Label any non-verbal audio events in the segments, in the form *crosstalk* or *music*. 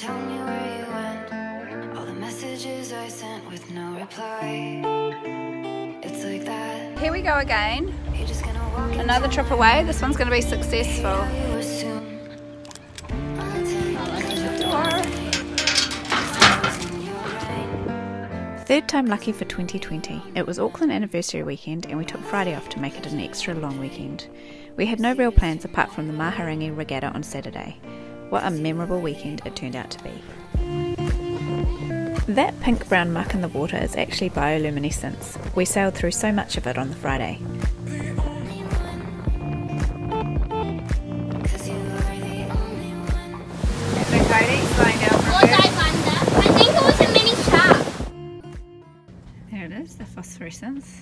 tell me where you went. All the messages I sent with no reply. It's like that. Here we go again. You're just gonna walk Another trip away. This one's going to be successful. how you assume. I'll take Third time lucky for 2020. It was Auckland anniversary weekend and we took Friday off to make it an extra long weekend. We had no real plans apart from the Mahurangi Regatta on Saturday. What a memorable weekend it turned out to be. That pink brown muck in the water is actually bioluminescence. We sailed through so much of it on the Friday. There it is, the phosphorescence.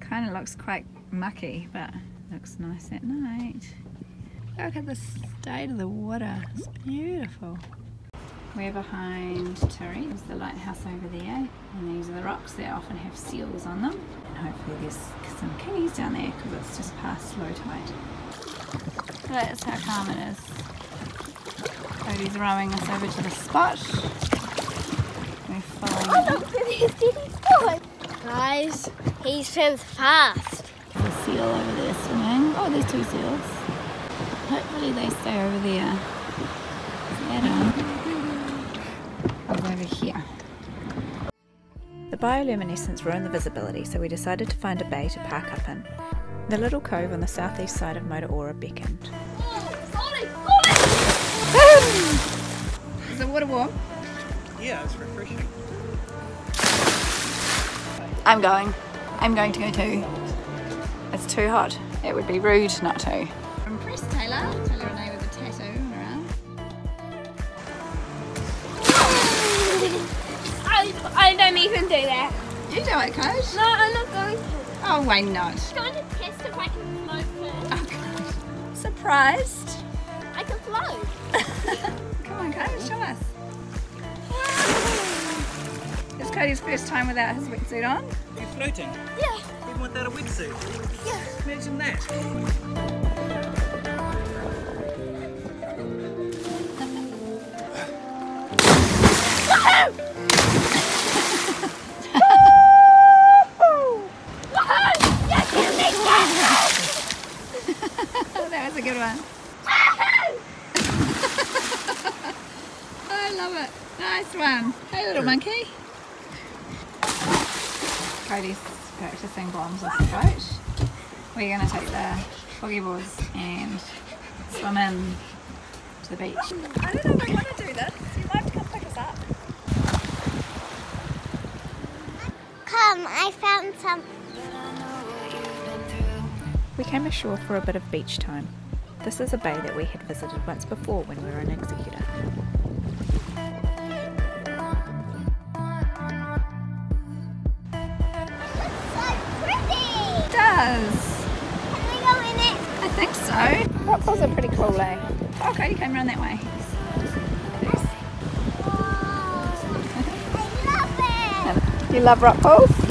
Kind of looks quite mucky, but looks nice at night. Look at the state of the water. It's beautiful. We're behind Tiri. There's the lighthouse over there. And these are the rocks that often have seals on them. And hopefully there's some kingies down there because it's just past low tide. That's how calm it is. Cody's rowing us over to the spot. We're following Oh, look, there's Diddy's foot. Guys, he swims fast. There's a seal over there swimming. Oh, there's two seals. Hopefully they stay over there. Over here. The bioluminescence ruined the visibility, so we decided to find a bay to park up in. The little cove on the southeast side of Motuora beckoned. Ollie, Is the water warm? Yeah, it's refreshing. I'm going. I'm going to go too. It's too hot. It would be rude not to. I'm impressed, Taylor. Taylor and I with a tattoo on her arm. I, I don't even do that. You do it, Coach. No, I'm not going to. Oh, why not? I'm going to test if I can float first. Oh, God. Surprised? I can float. *laughs* Come on, Coach, show us. It's Cody's first time without his wetsuit on. You're floating, Yeah, even without a wetsuit. yeah. Imagine that. that the boogie boards and swim in to the beach. I don't know if I want to do this. You'd like to come pick us up. Come, I found some. But I know what you've been through. We came ashore for a bit of beach time. This is a bay that we had visited once before when we were in Executor. So pretty. does. So. Rock pools are pretty cool, eh? Oh, Cody came around that way. I love it. You love rock pools?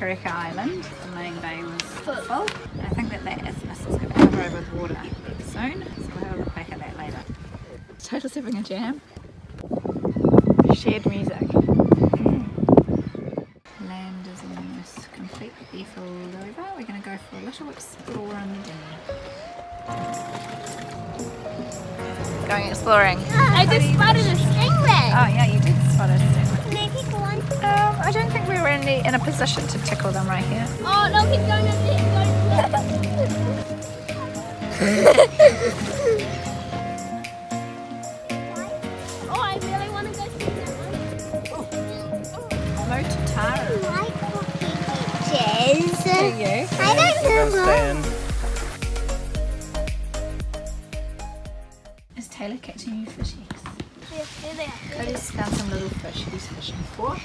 Motoreka Island. The main bay was full. I think that that isthmus is going to cover over with water soon, so we'll have a look back at that later. Taylor's having a jam. Shared music. Mm. Land is almost completely filled over. We're going to go for a little exploring Going exploring. Oh, I just spotted a stingray. Oh yeah, you did spot it. Can I don't think we were in, the, in a position to tickle them right here. Oh, no, keep going up *laughs* Oh, I really want to go see that one. Motutara. I like rocky beaches. Do you? I don't know. Is Taylor catching you fishies? Yes, they're there. Cody's found some little fish he's fishing for.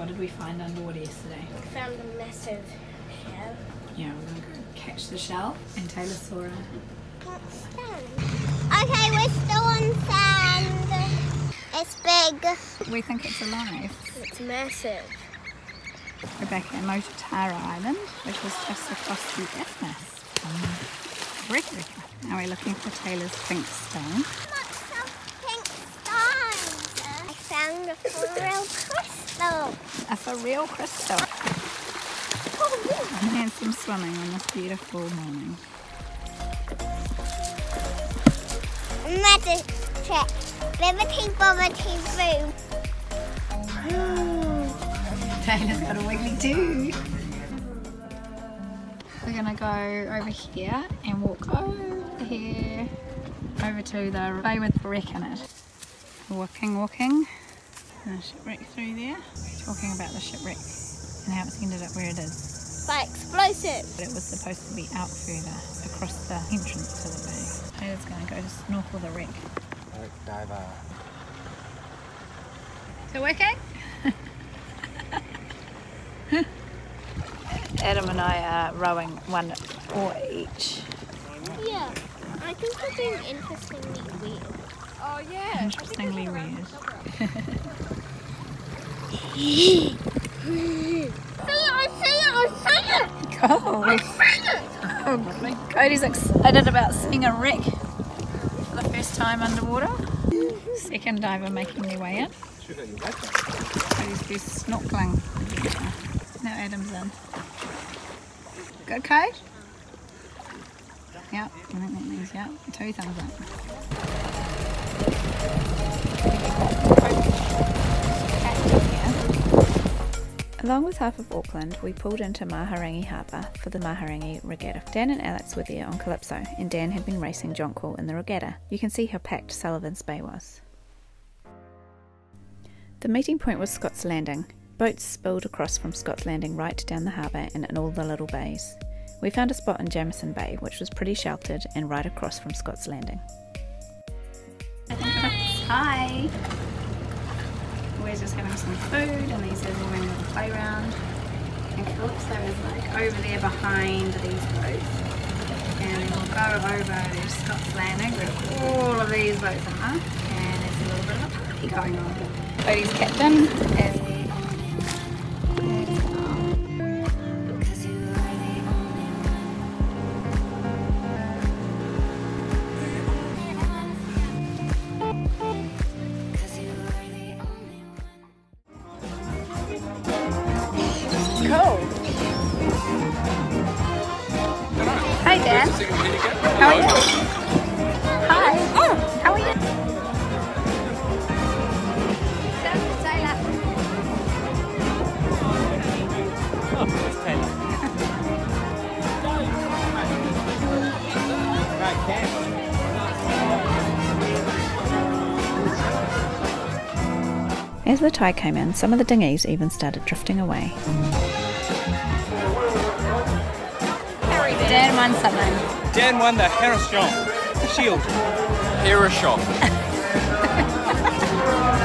What did we find underwater yesterday? We Found a massive shell. Yeah, we're gonna go catch the shell. And Taylor saw it. Okay, we're still on sand. It's big. We think it's alive. It's massive. We're back at Motutara Island, which is just across the isthmus from. Now we're looking for Taylor's pink stone. Lots of pink stones. I a real crystal. A for real crystal. Oh, and here's some swimming on this beautiful morning. Magic trick. Bibbity bobbity boo. Taylor's got a wiggly too. We're gonna go over here and walk over here over to the bay with the wreck in it. Walking, walking. And a shipwreck through there. Talking about the shipwreck and how it's ended up where it is. By explosive. But it was supposed to be out further across the entrance to the bay. Taylor's gonna go snorkel the wreck. diver. Is it working? *laughs* Adam and I are rowing one or each. Yeah. I think we're being interestingly weird. Oh yeah. Interestingly weird. *laughs* See it, it! Oh, oh, Cody's excited about seeing a wreck for the first time underwater. Second diver making their way in. Cody's first snorkeling. Now Adam's in. Good, Code? Yep, I think that means yep. Two thumbs up. Along with half of Auckland, we pulled into Mahurangi Harbour for the Mahurangi Regatta. Dan and Alex were there on Calypso, and Dan had been racing Jonquil in the regatta. You can see how packed Sullivan's Bay was. The meeting point was Scott's Landing. Boats spilled across from Scott's Landing right down the harbour and in all the little bays. We found a spot in Jamison Bay, which was pretty sheltered and right across from Scott's Landing. Hi. We're just having some food and these are all in the playground. And Calypso is like over there behind these boats. And we'll go over to Scott's Landing with all of these boats there. And there's a little bit of a party going on. Cody's captain As the tide came in, some of the dinghies even started drifting away. Dan won something. Dan won the Harris John Shield. Era *laughs* shop.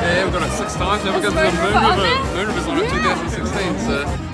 yeah, we've got it six times now. We've got That's the Moon on River. Moon River's on it 2016, so.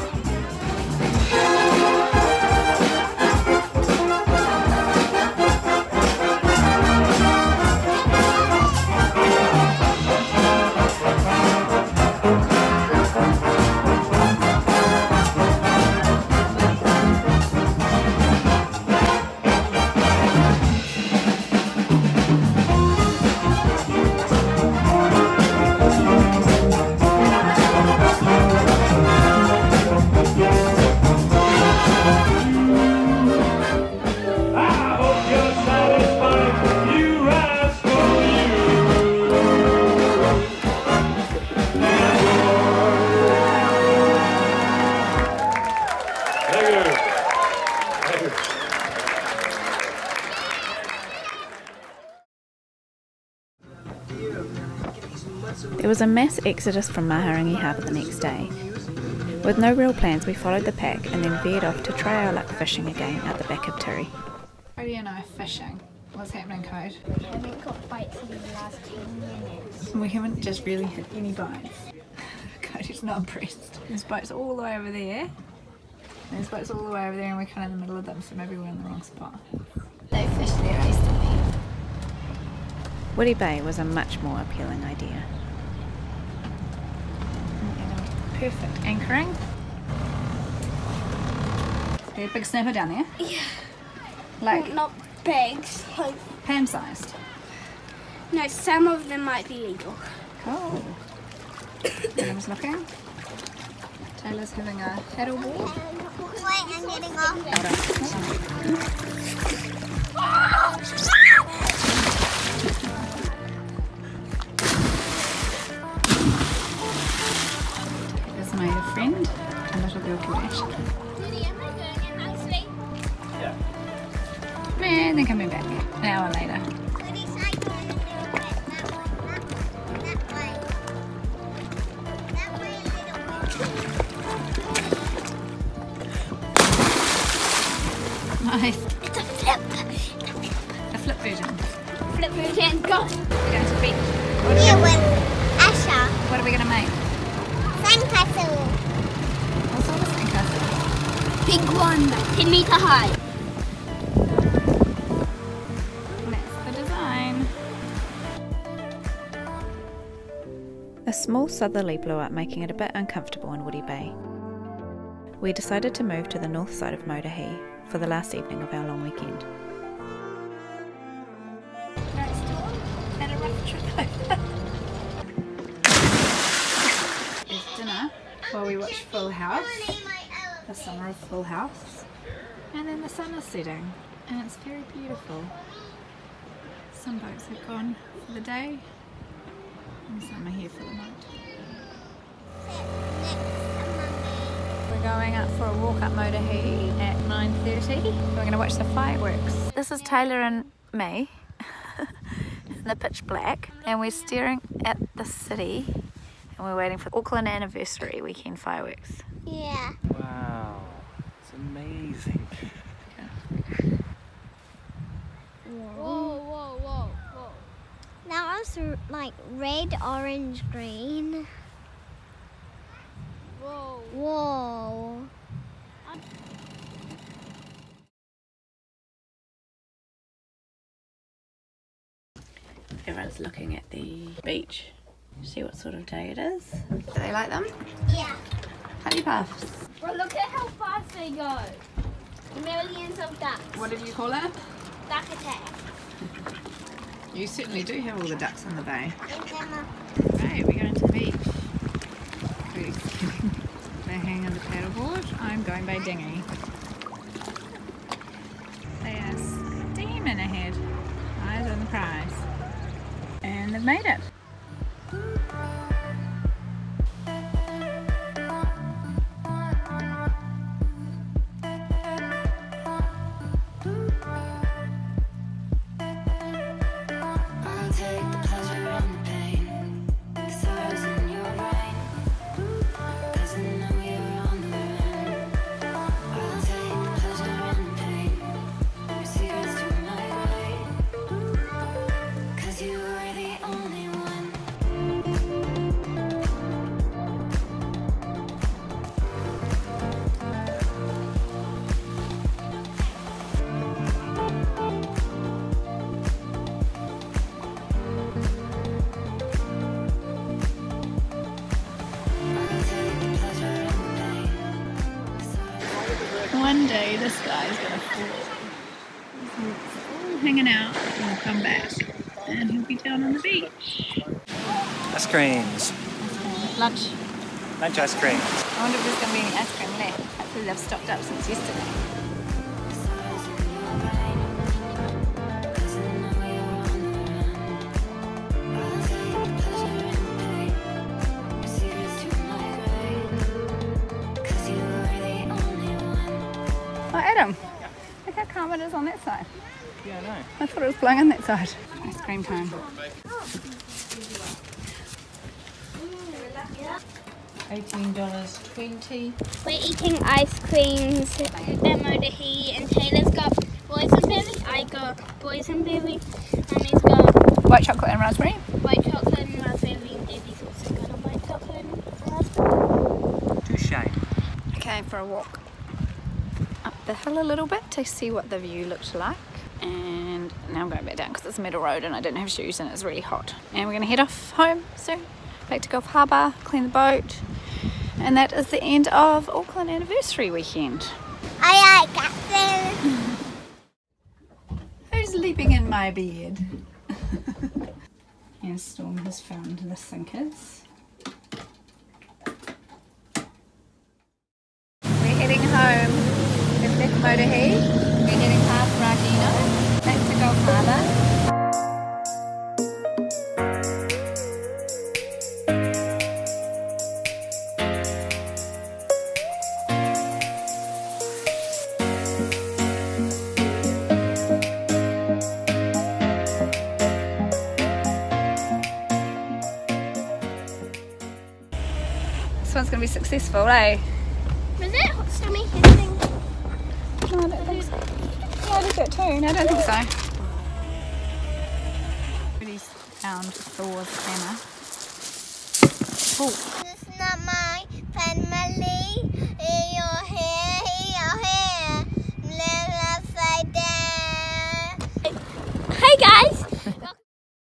Was a mass exodus from Mahurangi Harbour the next day. With no real plans, we followed the pack and then veered off to try our luck fishing again out the back of Tiri. Cody and I fishing. What's happening, Code? I haven't got bites in the last 10 minutes. We haven't just really hit any bites. *laughs* Cody's not impressed. There's boats all the way over there. There's boats all the way over there and we're kind of in the middle of them, so maybe we're in the wrong spot. They fish there, eh? Woody Bay was a much more appealing idea. Perfect anchoring. Okay, big snapper down there. Yeah. Like Not big. Like, pan sized. no, some of them might be legal. Cool. Adam's looking. Taylor's having a paddleboard. Wait, I'm getting off. Friend, a little girl called Ashley. Judy, am I doing it nicely? And then coming back an hour later. A little bit. That way. That way. That way a little Nice. It's a flip. A flip version. Flip again. Go. We're going to the beach. Here with Asha. What are we going to make? Sandcastle. What sort of sandcastle? Big one. 10 meter high. That's the design. A small southerly blew up, making it a bit uncomfortable in Woody Bay. We decided to move to the north side of Motuihe for the last evening of our long weekend. Had a rough trip over. It's dinner while we watch Full House. The summer of Full House. And then the sun is setting and it's very beautiful. Some boats have gone for the day and some are here for the night. We're going out for a walk up Motuihe at 9.30. We're going to watch the fireworks. This is Taylor and me in *laughs* the pitch black and we're staring at the city and we're waiting for Auckland anniversary weekend fireworks. Yeah. Wow, it's amazing. Whoa, whoa, whoa, whoa. That was like red, orange, green. Whoa. Whoa. Everyone's looking at the beach. See what sort of day it is. Do they like them? Yeah. Honey puffs. Well, look at how fast they go. Millions of ducks. What did you call it? Duck attack. You certainly do have all the ducks in the bay. Is them a- Right, we're going to the *laughs* beach. They're hanging on the paddleboard. I'm going by dinghy. They are steaming ahead. Eyes on the prize. And they've made it. Hanging out and he'll come back. And he'll be down on the beach. Ice creams. Lunch. Lunch ice cream. I wonder if there's gonna be any ice cream left. Hopefully they've stocked up since yesterday. sorrows in your brain. 'Cause I know you're on the run. I'll take the pleasure and the pain, your secrets to my grave. 'Cause you are the only one. Oh, Adam. Look how calm it is on that side. Yeah, I know. I thought it was blowing on that side. Ice cream time. Eighteen dollars twenty. We're eating ice creams at Motuihe and Taylor's got boysenberry. I got boysenberry. Mummy's got White chocolate and raspberry. white chocolate and raspberry. And Baby's also got a white chocolate and raspberry. Touche. Okay, for a walk up the hill a little bit to see what the view looked like. And now I'm going back down because it's a metal road and I didn't have shoes and it's really hot. And we're going to head off home soon, back to Gulf Harbour, clean the boat, and that is the end of Auckland anniversary weekend. I like that Who's leaping in my bed? *laughs* and Storm has found the sinkers. We're heading home. We've left Motuihe. This one's gonna be successful, eh? Was it stomach? No, I don't think so. I too. No, I don't think so. Found Thor's hammer. Oh,